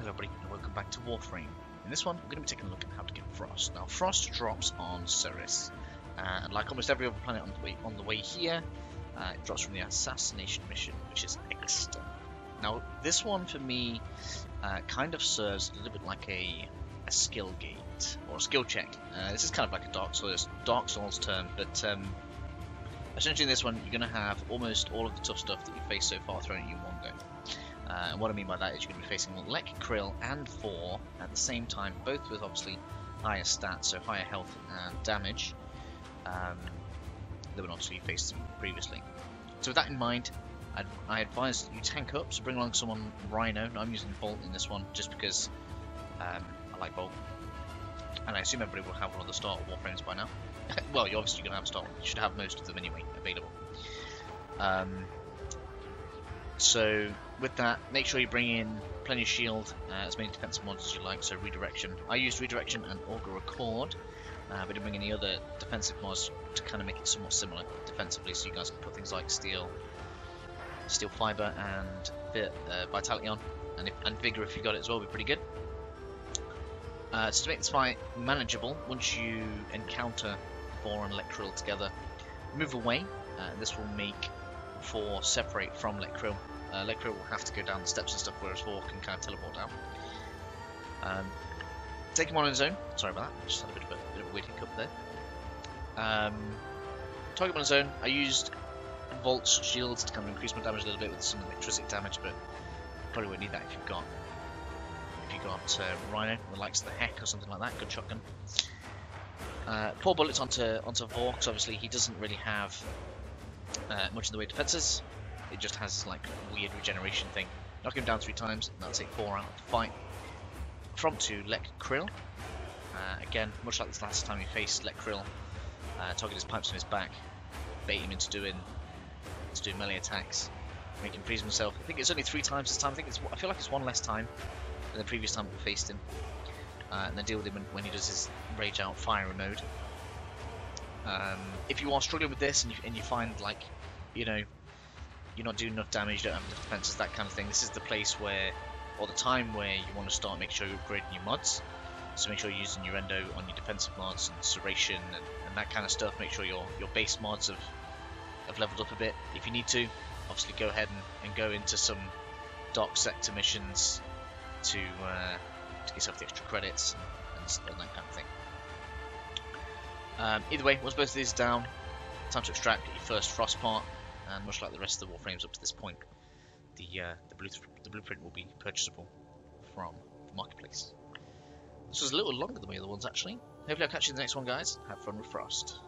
Hello everybody and welcome back to Warframe. In this one we're going to be taking a look at how to get Frost. Now Frost drops on Ceres uh, and like almost every other planet on the way, on the way here uh, it drops from the Assassination Mission which is Exta. Now this one for me uh, kind of serves a little bit like a, a skill gate or a skill check. Uh, this is kind of like a Dark Souls, Dark Souls term but um, essentially in this one you're going to have almost all of the tough stuff that you face so far thrown at you one go. And what I mean by that is you're going to be facing Lech, Kril, and Vor at the same time, both with obviously higher stats, so higher health and damage um, than obviously you faced previously. So with that in mind, I'd, I advise you tank up, so bring along someone Rhino. I'm using Volt in this one just because um, I like Volt. And I assume everybody will have one of the start Warframes by now. well, you're obviously going to have a start You should have most of them anyway available. Um, so with that, make sure you bring in plenty of shield, uh, as many defensive mods as you like, so redirection. I used redirection and augur record, uh, but didn't bring any other defensive mods to kind of make it somewhat similar defensively, so you guys can put things like steel, steel fiber and uh, vitality on, and, if, and vigor if you got it as well would be pretty good. Uh, so to make this fight manageable, once you encounter Vor and Lech together, move away, uh, this will make Vor separate from Lech Kril uh, will have to go down the steps and stuff, whereas Vor can kind of teleport down. Um, take him on his own. Sorry about that. Just had a bit of a, bit of a weird hiccup there. Um, target on his own. I used Volt's shields to kind of increase my damage a little bit with some electricity damage, but probably won't need that if you've got if you've got uh, Rhino, the likes of the Hek or something like that. Good shotgun. Uh, bullets onto onto Vor, because obviously he doesn't really have uh, much in the way defenses. It just has like weird regeneration thing. Knock him down three times, and that'll take four out of the fight. From to Lech Kril. Uh, again, much like this last time we faced Lech Kril, uh, target his pipes on his back, bait him into doing into doing melee attacks, make him freeze himself. I think it's only three times this time. I think it's I feel like it's one less time than the previous time we faced him. Uh, and then deal with him when, when, he does his rage out fire mode. Um, if you are struggling with this and you, and you find like, you know, you're not doing enough damage, you don't have enough defenses, that kind of thing. This is the place where, or the time where you want to start making sure you're upgrading your mods. So make sure you're using your endo on your defensive mods and Serration and, and that kind of stuff. Make sure your, your base mods have, have leveled up a bit. If you need to, obviously go ahead and, and go into some Dark Sector missions to, uh, to get yourself the extra credits and, and, and that kind of thing. Um, either way, once both of these down, time to extract your first frost part and much like the rest of the Warframes up to this point, the uh, the, the, blueprint will be purchasable from the marketplace. This was a little longer than the other ones actually. Hopefully I'll catch you in the next one guys. Have fun with Frost.